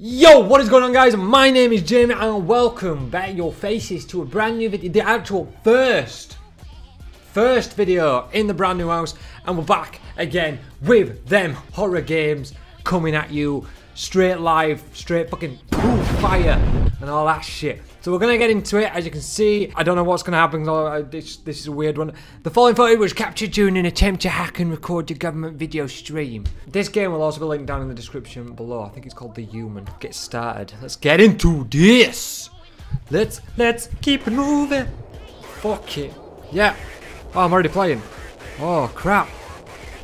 Yo, what is going on guys? My name is Jamie and welcome back your faces to a brand new video, the actual first, first video in the brand new house and we're back again with them horror games coming at you straight live, straight fucking fire and all that shit. So we're gonna get into it. As you can see, I don't know what's gonna happen. This, this is a weird one. The following footage was captured during an attempt to hack and record your government video stream. This game will also be linked down in the description below. I think it's called The Human. Get started. Let's get into this. Let's let's keep moving. Fuck it. Yeah. Oh, I'm already playing. Oh crap.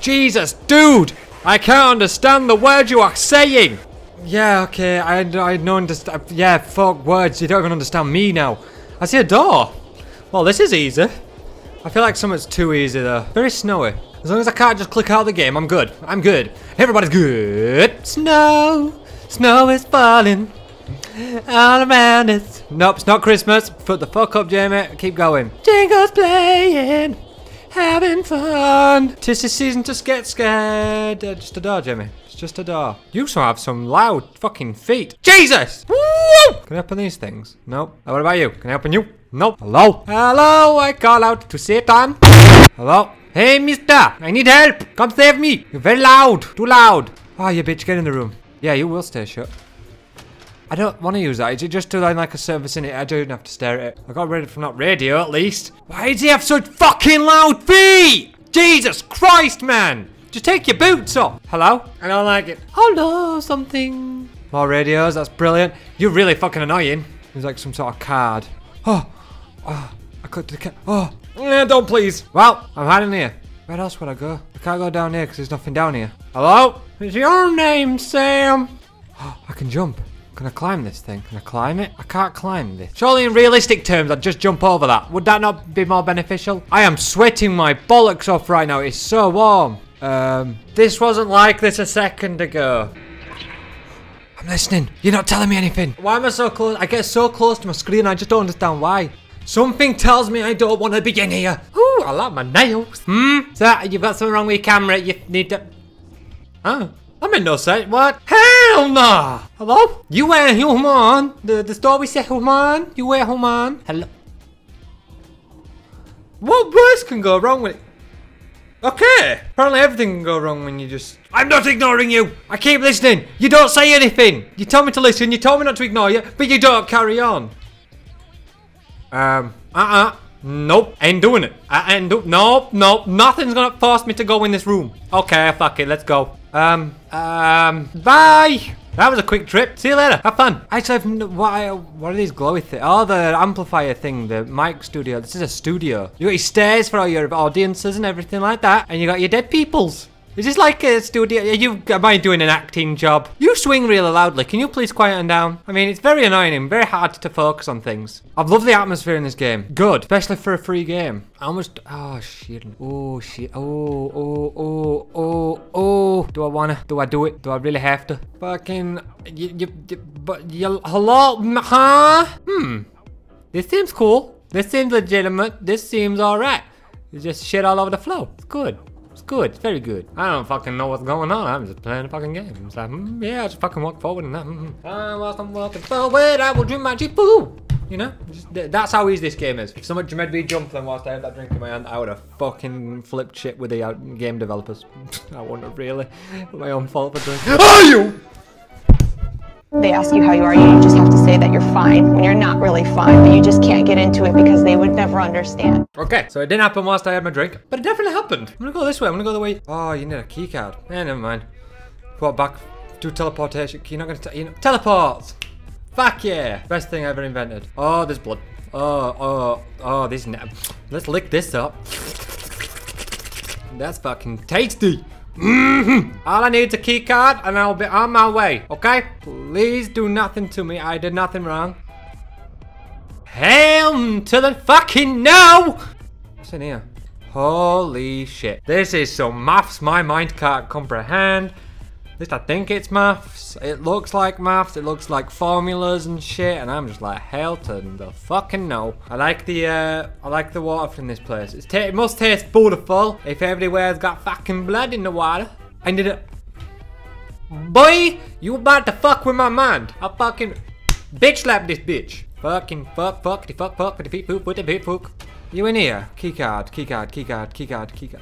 Jesus, dude! I can't understand the words you are saying. Yeah, okay, I, I don't understand. Yeah, fuck words, you don't even understand me now. I see a door. Well, this is easy. I feel like something's too easy though. Very snowy. As long as I can't just click out of the game, I'm good. I'm good. Everybody's good. Snow, snow is falling all around us. Nope, it's not Christmas. Put the fuck up, Jamie. Keep going. Jingles playing, having fun. Tis the season to get scared. Uh, just a door, Jimmy. It's just a door. You also have some loud fucking feet. Jesus! Woo! Can I open these things? Nope. Uh, what about you? Can I open you? Nope. Hello? Hello, I call out to Satan. Hello? Hey, mister! I need help! Come save me! You're very loud! Too loud! Ah, oh, you bitch, get in the room. Yeah, you will stay shut. I don't want to use that. Is it just to line like a service in it? I don't have to stare at it. I got rid of from that radio at least. Why does he have such fucking loud feet? Jesus Christ, man! Just take your boots off. Hello? I don't like it. Hello, something. More radios, that's brilliant. You're really fucking annoying. There's like some sort of card. Oh, oh I clicked the card. Oh, yeah, don't please. Well, I'm hiding here. Where else would I go? I can't go down here because there's nothing down here. Hello? Is your name Sam? Oh, I can jump. Can I climb this thing? Can I climb it? I can't climb this. Surely in realistic terms, I'd just jump over that. Would that not be more beneficial? I am sweating my bollocks off right now. It's so warm. Um, this wasn't like this a second ago. I'm listening. You're not telling me anything. Why am I so close? I get so close to my screen, I just don't understand why. Something tells me I don't want to be in here. Ooh, I like my nails. Hmm? So, you've got something wrong with your camera. You need to... Oh. I'm in no set. What? Hell no! Hello? You were human. The, the story said human. You were human. Hello? What worse can go wrong with it? Okay. Apparently everything can go wrong when you just... I'm not ignoring you. I keep listening. You don't say anything. You told me to listen. You told me not to ignore you. But you don't carry on. Um, uh-uh. Nope. Ain't doing it. I ain't do... Nope. Nope. Nothing's gonna force me to go in this room. Okay, fuck it. Let's go. Um, um, bye. That was a quick trip. See you later. Have fun. Actually, I've, what, what are these glowy things? Oh, the amplifier thing, the mic studio. This is a studio. You got your stairs for all your audiences and everything like that. And you got your dead peoples. Is this like a studio? Are you, am I doing an acting job? You swing really loudly. Can you please quieten down? I mean, it's very annoying and very hard to focus on things. I've loved the atmosphere in this game. Good. Especially for a free game. I almost... Oh, shit. Oh, shit. Oh, oh, oh, oh, oh. Do I wanna? Do I do it? Do I really have to? Fucking... You, you, you, but, you, hello? Huh? Hmm. This seems cool. This seems legitimate. This seems alright. It's just shit all over the floor. It's good good. It's very good. I don't fucking know what's going on. I'm just playing a fucking game. It's like, mm, yeah, I just fucking walk forward and that. Mm, mm. I'm walking forward, I will drink my Boo. You know, just, that's how easy this game is. If someone made me jump then whilst I had that drink in my hand, I would have fucking flipped shit with the uh, game developers. I wouldn't have really. My own fault for doing. Are you? They ask you how you are, you just have to say that you're fine when you're not really fine, but you just can't get into it because they would never understand. Okay, so it didn't happen whilst I had my drink, but it definitely happened. I'm gonna go this way, I'm gonna go the way. Oh, you need a key card. Eh, never mind. What back? Do teleportation. You're not gonna, you know, teleport. Fuck yeah. Best thing I ever invented. Oh, there's blood. Oh, oh, oh, this. Let's lick this up. That's fucking tasty. Mm -hmm. All I need is a key card and I'll be on my way, okay? Please do nothing to me. I did nothing wrong. Hell to the fucking no! What's in here? Holy shit. This is some maths my mind can't comprehend. At least I think it's maths. It looks like maths. It looks like formulas and shit. And I'm just like, hell to the fucking no. I like the uh, I like the water from this place. It must taste beautiful if everywhere's got fucking blood in the water. I need it. Boy, you about to fuck with my mind. I'll fucking bitch slap this bitch. Fucking fuck, fuck, the fuck, fuck, the feet, poop, with the feet, fuck. You in here? Keycard, keycard, keycard, keycard, keycard.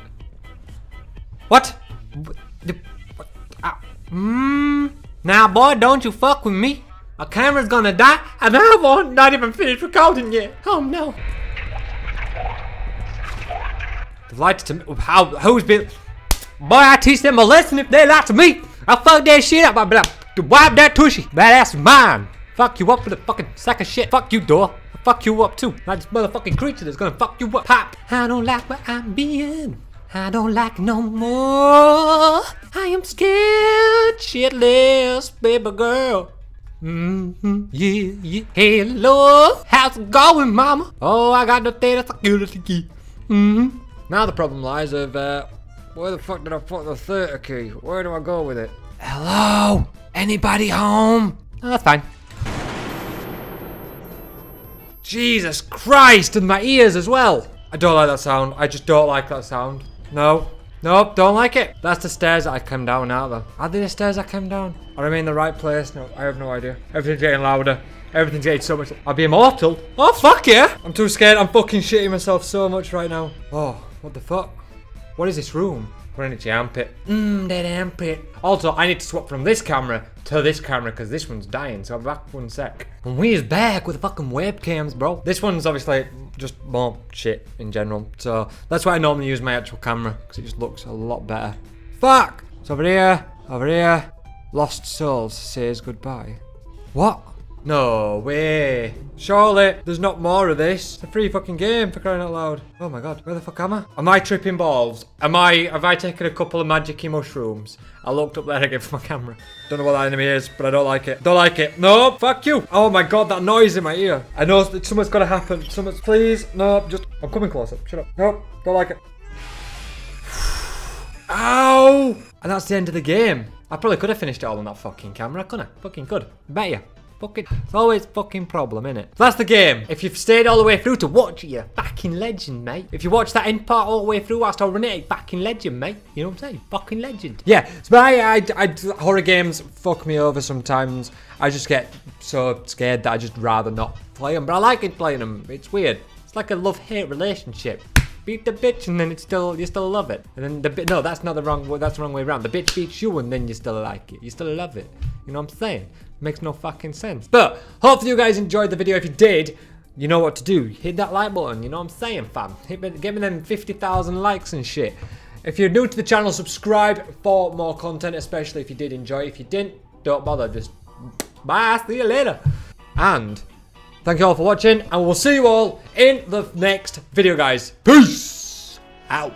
What? The. Mmm. Now, boy, don't you fuck with me. Our camera's gonna die, and I won't not even finished recording yet. Oh no. The lights to me. How? Who's been? Boy, I teach them a lesson if they lie to me. I'll fuck that shit up. I'll to wipe that tushy. That ass is mine. Fuck you up for the fucking sack of shit. Fuck you, door. I'll fuck you up too. Not this motherfucking creature that's gonna fuck you up. Pop. I don't like where I'm being. I don't like no more. I am scared shitless, baby girl. Mm-hmm, yeah, yeah. Hello, how's it going, mama? Oh, I got the data security key. Mm-hmm. Now the problem lies of, uh, where the fuck did I put the 30 key? Where do I go with it? Hello? Anybody home? Oh, that's fine. Jesus Christ, and my ears as well. I don't like that sound. I just don't like that sound. No. Nope, don't like it. That's the stairs that I came down out though. Are they the stairs I came down? Are I in the right place? No, I have no idea. Everything's getting louder. Everything's getting so much. I'll be immortal. Oh, fuck yeah. I'm too scared. I'm fucking shitting myself so much right now. Oh, what the fuck? What is this room? We're in its armpit. Mmm, that armpit. Also, I need to swap from this camera to this camera because this one's dying. So I'll be back one sec. And we is back with the fucking webcams, bro. This one's obviously just more shit in general. So that's why I normally use my actual camera because it just looks a lot better. Fuck! It's over here, over here. Lost Souls says goodbye. What? No way. Surely there's not more of this. It's a free fucking game for crying out loud. Oh my god, where the fuck am I? Am I tripping balls? Am I, have I taken a couple of magicy mushrooms? I looked up there again for my camera. Don't know what that enemy is, but I don't like it. Don't like it. No, fuck you. Oh my god, that noise in my ear. I know that something's gotta happen. Something's, please. No, just, I'm coming closer. Shut up. No, don't like it. Ow! And that's the end of the game. I probably could have finished it all on that fucking camera, couldn't I? Fucking could. Bet you. Fucking, it's always fucking problem, innit? So that's the game. If you've stayed all the way through to watch it, you're a fucking legend, mate. If you watch that end part all the way through whilst I run it, fucking legend, mate. You know what I'm saying? Fucking legend. Yeah, so I, I, I, horror games fuck me over sometimes. I just get so scared that I just rather not play them. But I like it playing them. It's weird. It's like a love-hate relationship beat the bitch and then it's still you still love it and then the bit no that's not the wrong that's the wrong way around the bitch beats you and then you still like it you still love it you know what i'm saying makes no fucking sense. But hopefully you guys enjoyed the video. If you did you know what to do. Hit that like button you know what i'm saying fam? Hit me, give me them 50,000 likes and shit. If you're new to the channel subscribe for more content especially if you did enjoy if you didn't don't bother. Just bye see you later. And Thank you all for watching, and we'll see you all in the next video, guys. Peace! Out.